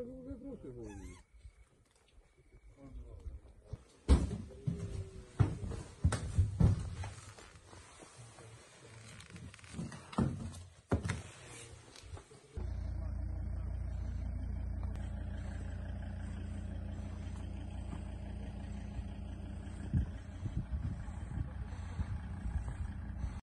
то ви бросив голову.